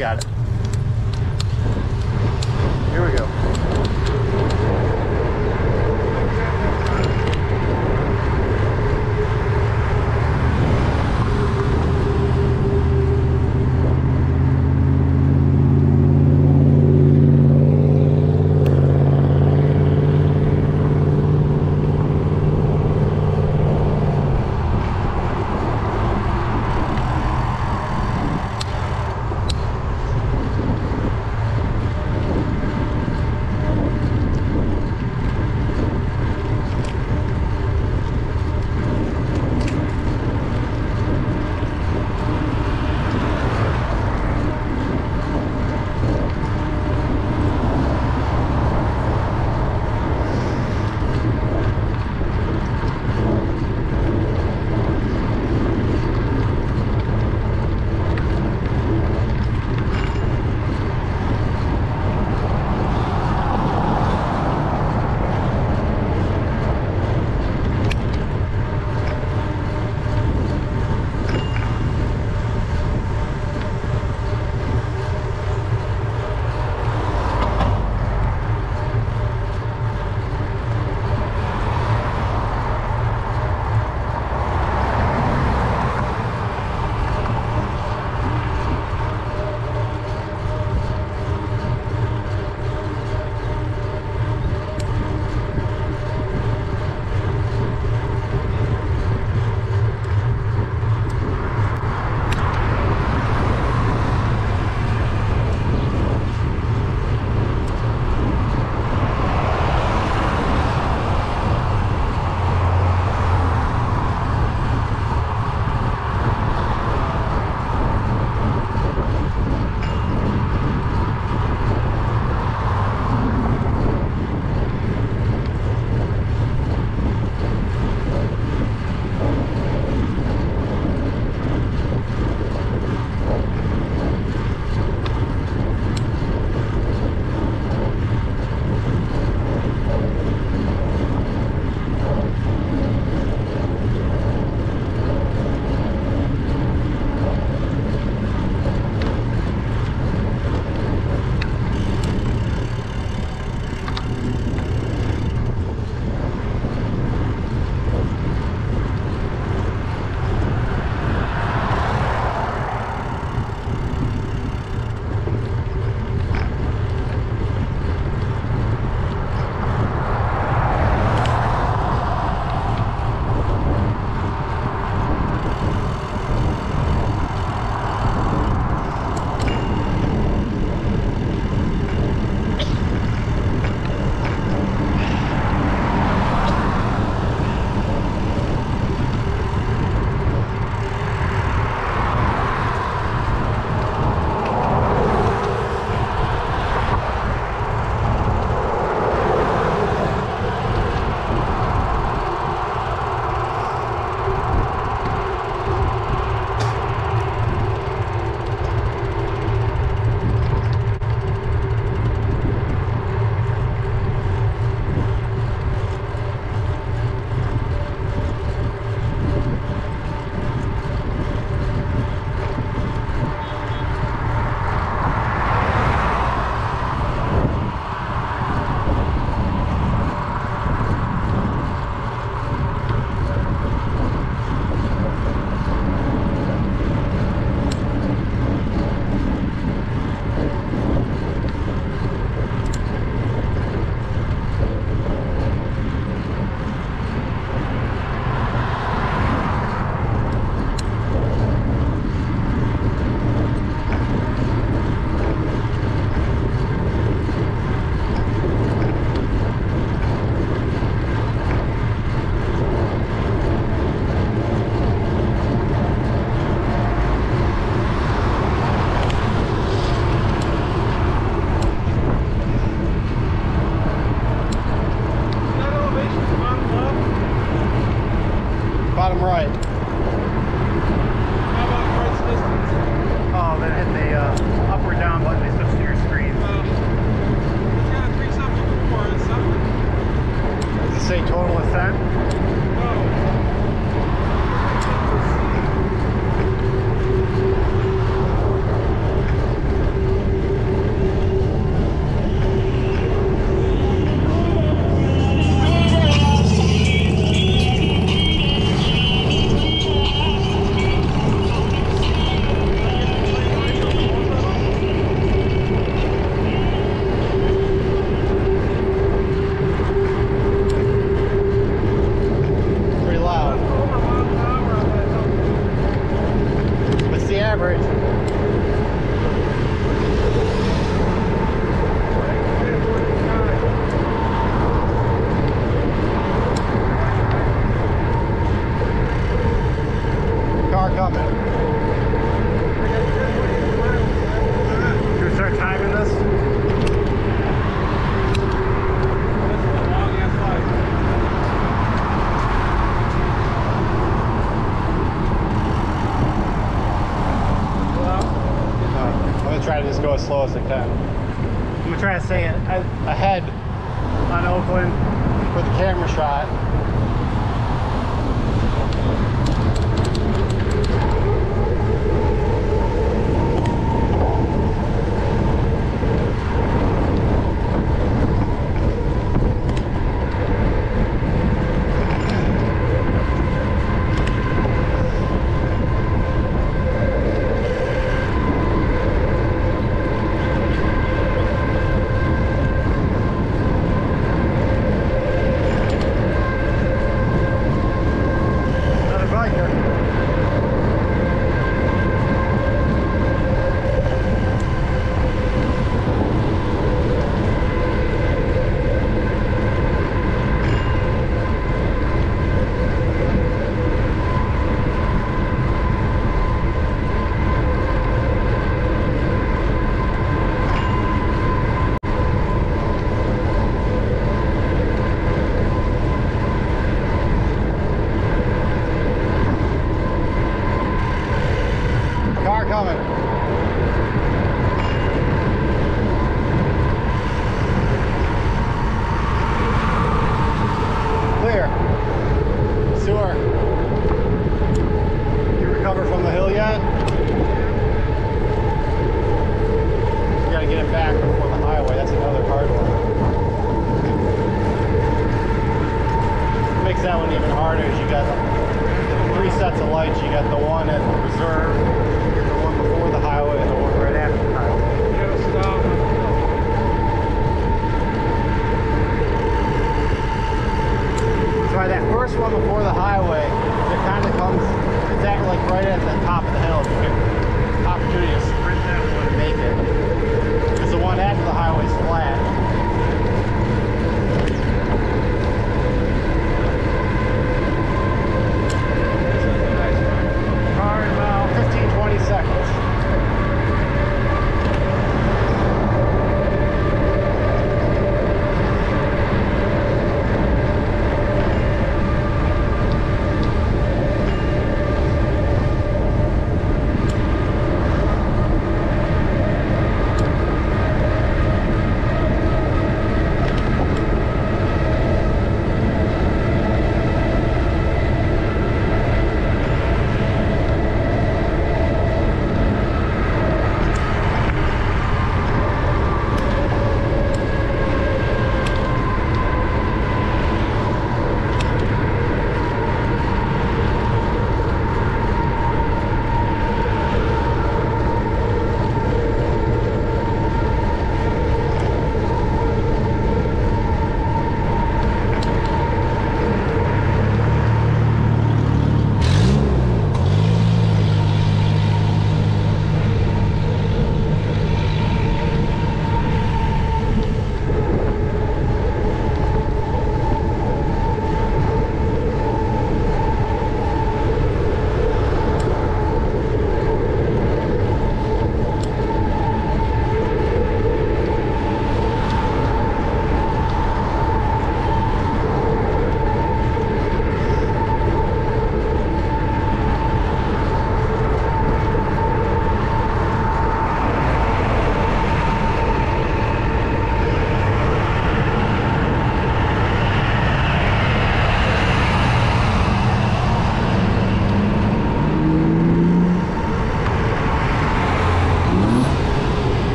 got it. Slow as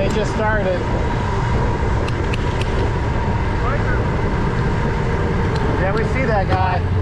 They just started. Yeah, we see that guy.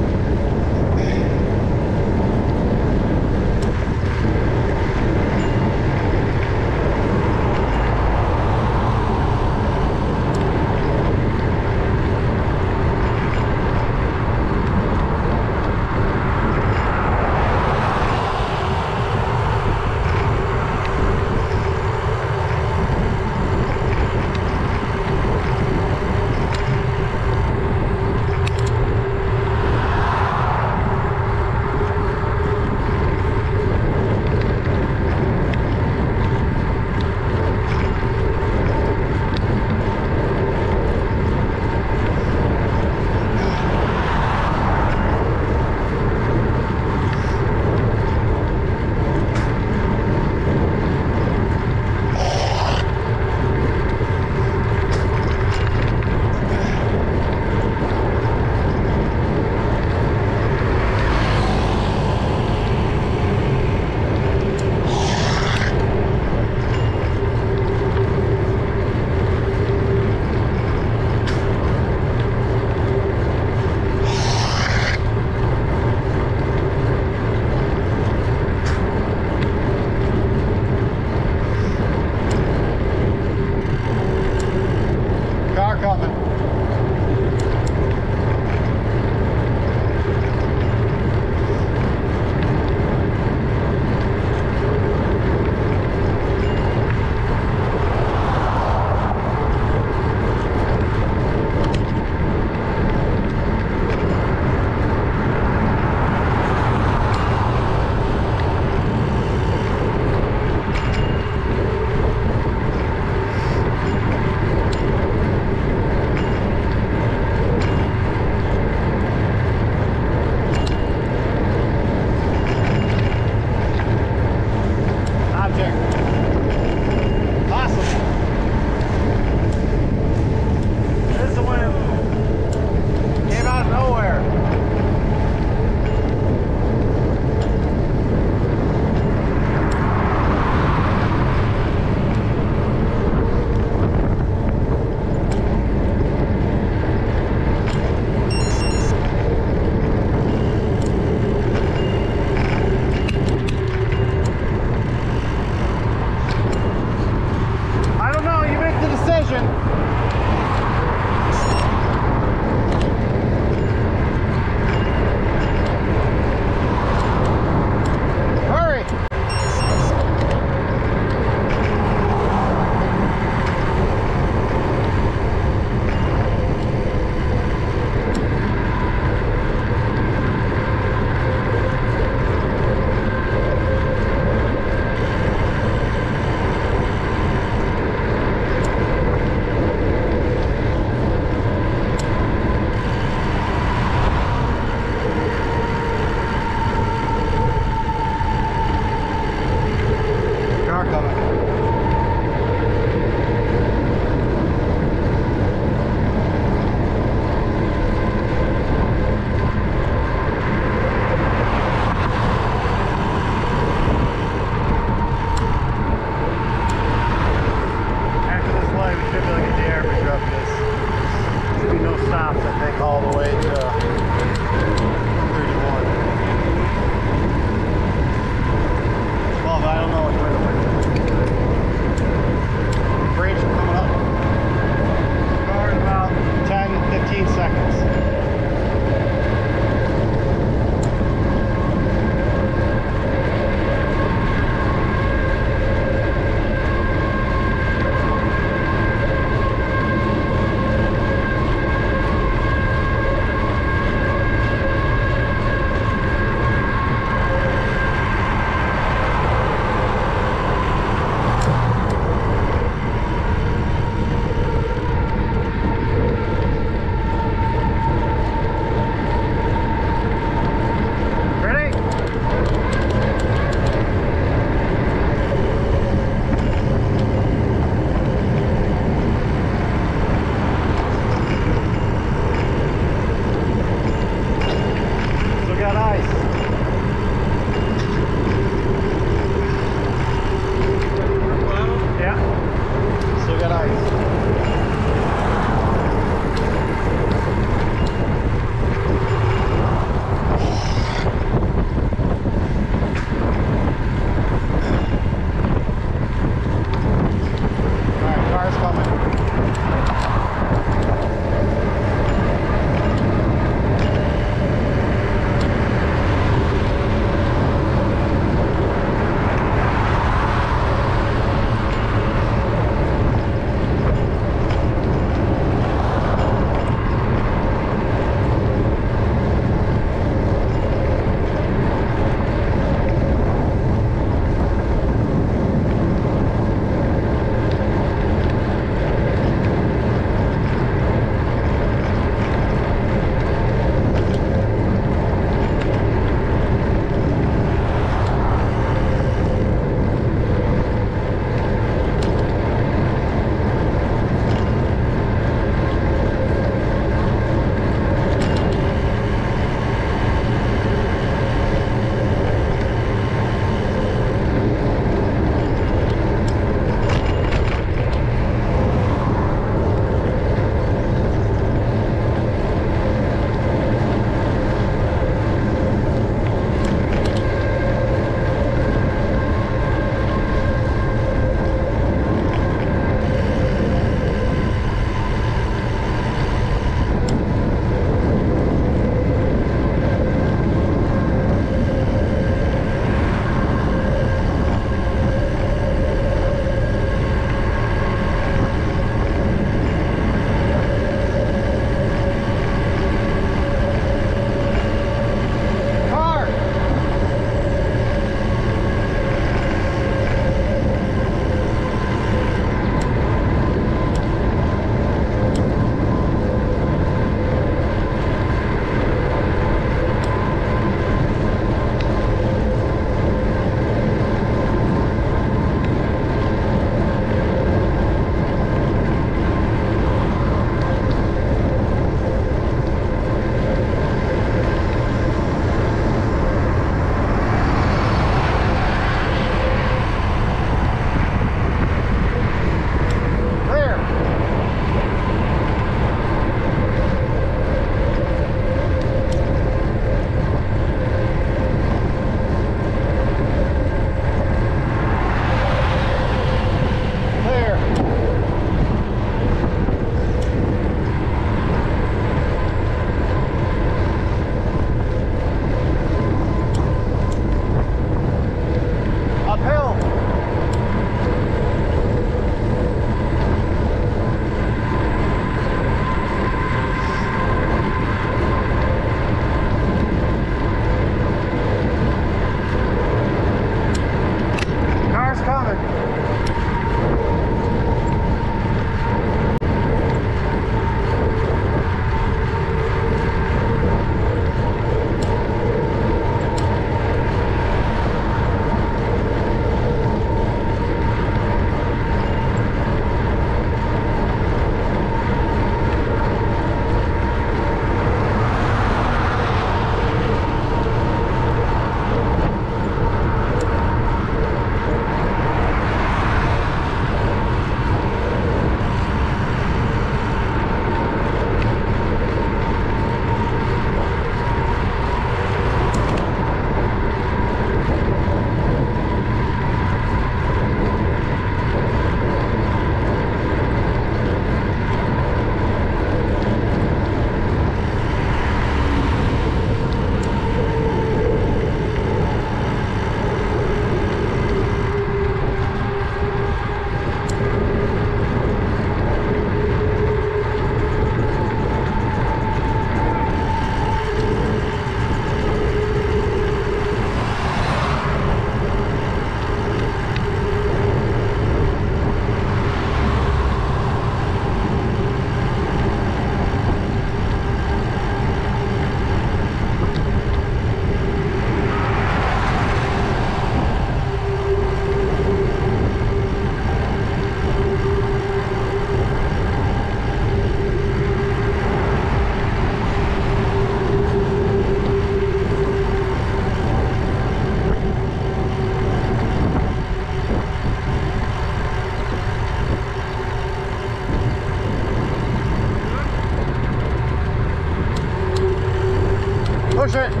对